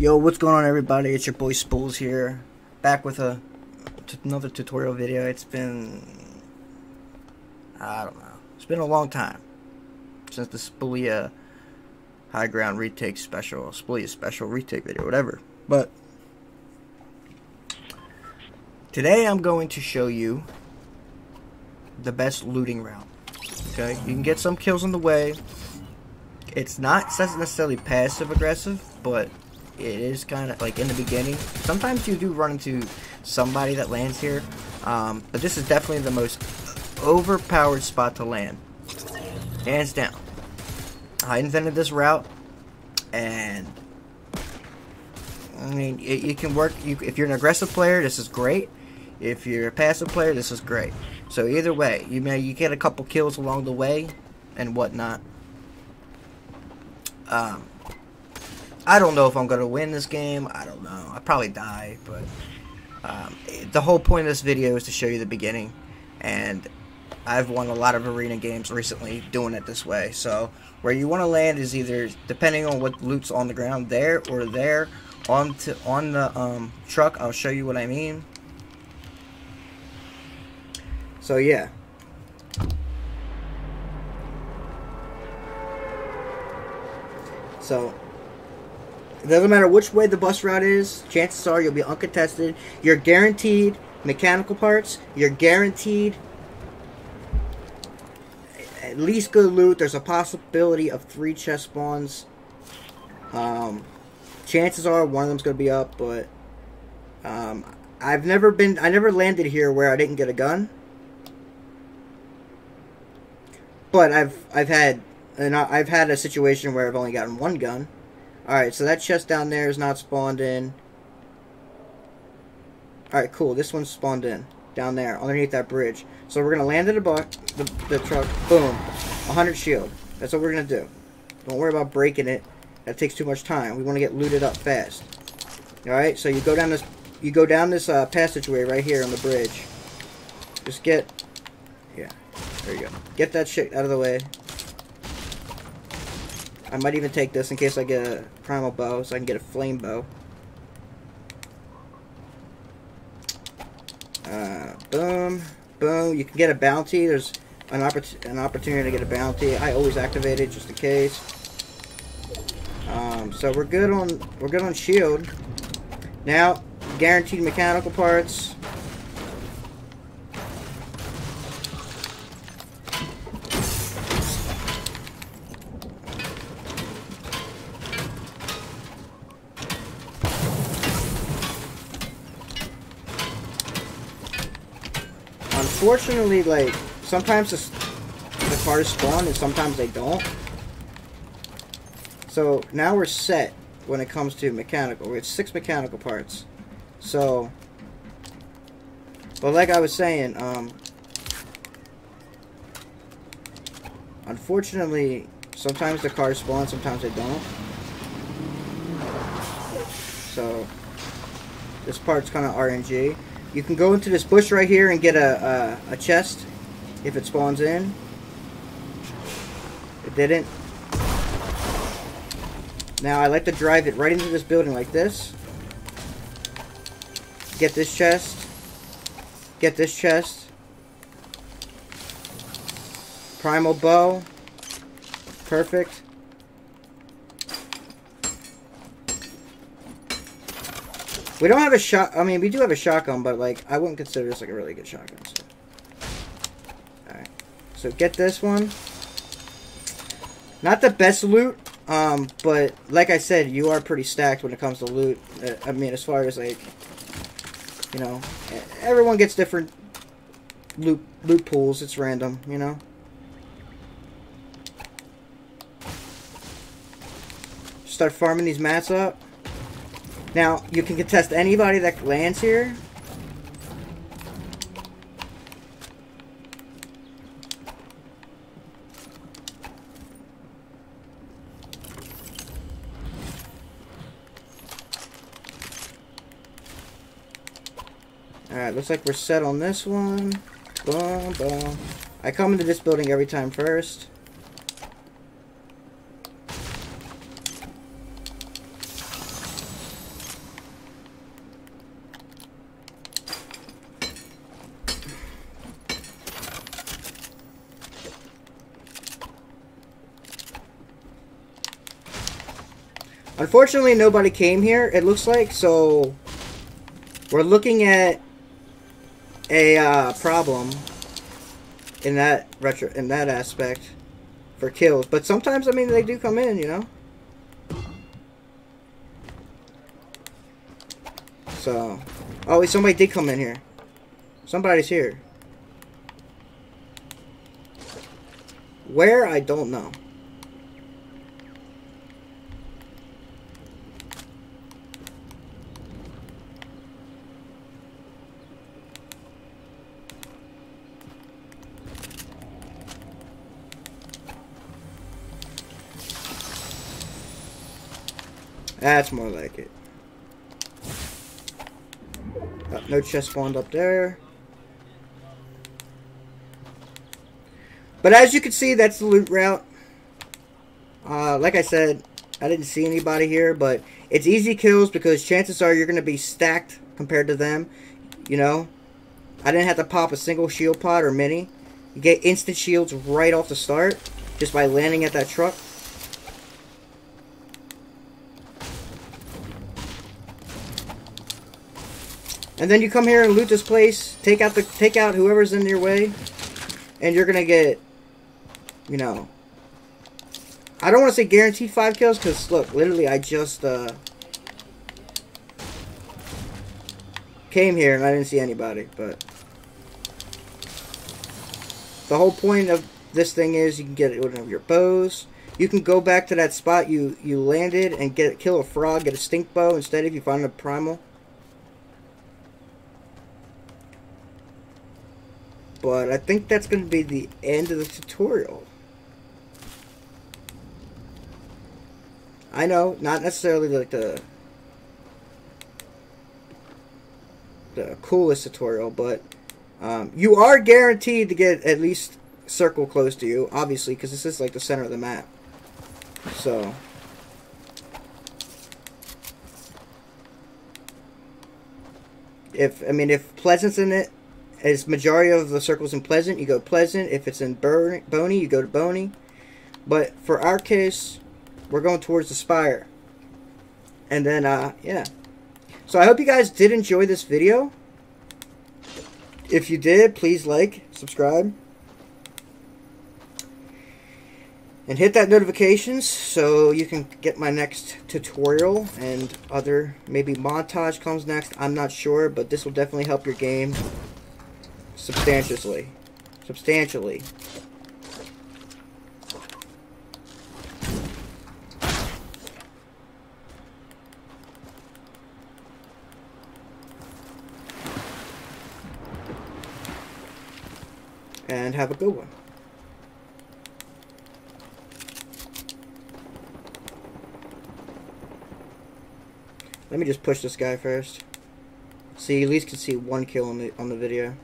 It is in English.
Yo, what's going on everybody? It's your boy Spools here. Back with a another tutorial video. It's been I don't know. It's been a long time since the Spullia High Ground retake special, Spullia special retake video, whatever. But today I'm going to show you the best looting route. Okay? You can get some kills on the way. It's not necessarily passive aggressive, but it is kind of like in the beginning. Sometimes you do run into somebody that lands here, um, but this is definitely the most overpowered spot to land, hands down. I invented this route, and I mean, it, it can work. You, if you're an aggressive player, this is great. If you're a passive player, this is great. So either way, you may you get a couple kills along the way, and whatnot. Um, I don't know if I'm going to win this game. I don't know. I probably die, but um, the whole point of this video is to show you the beginning. And I've won a lot of arena games recently doing it this way. So where you want to land is either, depending on what loot's on the ground, there or there. On, to, on the um, truck, I'll show you what I mean. So yeah. So it doesn't matter which way the bus route is, chances are you'll be uncontested. You're guaranteed mechanical parts. You're guaranteed at least good loot. There's a possibility of three chest spawns. Um, chances are one of them's going to be up, but um, I've never been, I never landed here where I didn't get a gun. But I've, I've had, and I've had a situation where I've only gotten one gun. Alright, so that chest down there is not spawned in. Alright, cool. This one's spawned in. Down there, underneath that bridge. So we're going to land at the, the, the truck. Boom. 100 shield. That's what we're going to do. Don't worry about breaking it. That takes too much time. We want to get looted up fast. Alright, so you go down this you go down this uh, passageway right here on the bridge. Just get... Yeah. There you go. Get that shit out of the way. I might even take this in case I get a primal bow, so I can get a flame bow. Uh, boom, boom. You can get a bounty. There's an, oppor an opportunity to get a bounty. I always activate it just in case. Um, so we're good on we're good on shield. Now, guaranteed mechanical parts. Unfortunately, like, sometimes the, the cars spawn and sometimes they don't. So, now we're set when it comes to mechanical. We have six mechanical parts. So, but like I was saying, um, unfortunately, sometimes the cars spawn, sometimes they don't. So, this part's kind of RNG. You can go into this bush right here and get a, a, a chest if it spawns in. It didn't. Now I like to drive it right into this building like this. Get this chest. Get this chest. Primal bow. Perfect. We don't have a shot. I mean, we do have a shotgun, but like I wouldn't consider this like a really good shotgun. So. All right. So get this one. Not the best loot, um, but like I said, you are pretty stacked when it comes to loot. Uh, I mean, as far as like, you know, everyone gets different loot loot pools. It's random, you know. Start farming these mats up. Now, you can contest anybody that lands here. Alright, looks like we're set on this one. Boom, boom. I come into this building every time first. Unfortunately, nobody came here, it looks like, so we're looking at a uh, problem in that retro in that aspect for kills. But sometimes, I mean, they do come in, you know. So, oh, somebody did come in here. Somebody's here. Where I don't know. That's more like it. Uh, no chest spawned up there. But as you can see, that's the loot route. Uh, like I said, I didn't see anybody here, but it's easy kills because chances are you're going to be stacked compared to them. You know, I didn't have to pop a single shield pod or mini. You get instant shields right off the start just by landing at that truck. And then you come here and loot this place, take out the take out whoever's in your way, and you're gonna get, you know. I don't want to say guaranteed five kills, because look, literally, I just uh, came here and I didn't see anybody, but the whole point of this thing is you can get one of your bows. You can go back to that spot you you landed and get kill a frog, get a stink bow instead if you find a primal. But I think that's going to be the end of the tutorial. I know, not necessarily like the the coolest tutorial, but um, you are guaranteed to get at least circle close to you, obviously, because this is like the center of the map. So. If, I mean, if Pleasant's in it, as majority of the circles in Pleasant, you go Pleasant. If it's in Boney, you go to Boney. But for our case, we're going towards the Spire. And then, uh, yeah. So I hope you guys did enjoy this video. If you did, please like, subscribe. And hit that notifications so you can get my next tutorial and other, maybe montage comes next. I'm not sure, but this will definitely help your game substantially. Substantially. And have a good one. Let me just push this guy first. See, at least can see one kill on the on the video.